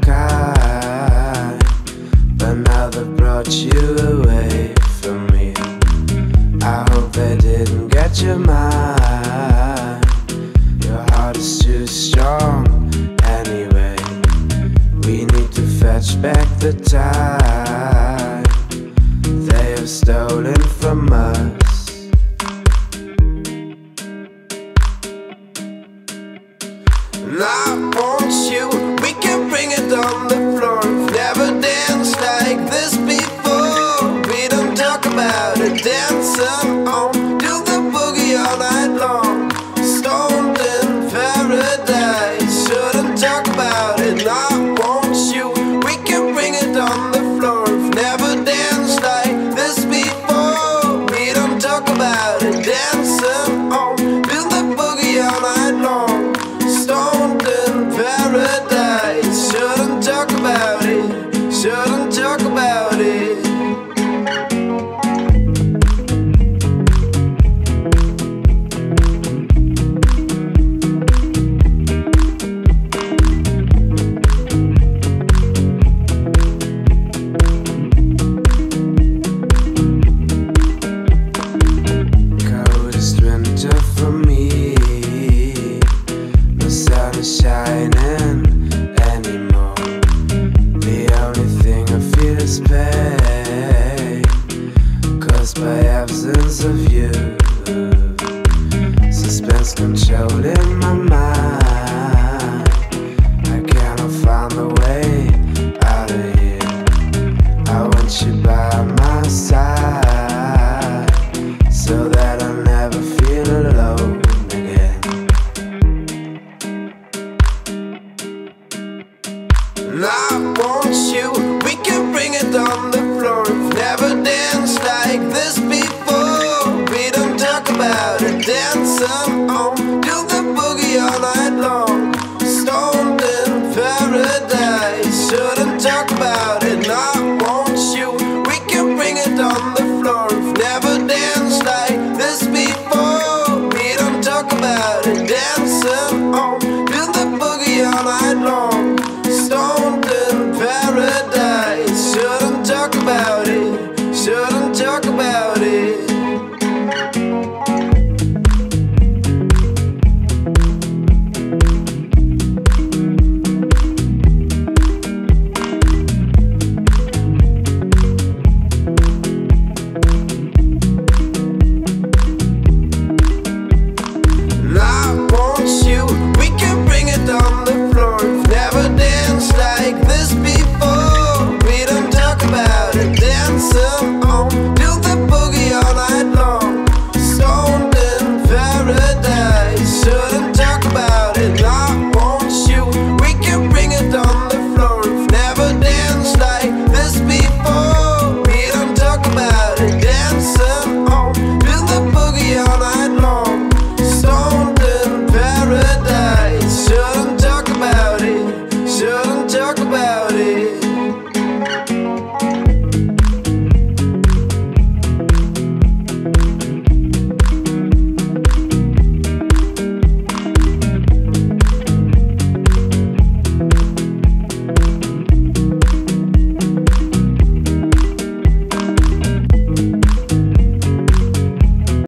guy, but now they brought you away from me. I hope they didn't get your mind. Your heart is too strong anyway. We need to fetch back the time they have stolen from us. this pain caused by absence of you. Suspense controlling my mind. I cannot find a way out of here. I want you by my side so that I never feel alone. again. I want you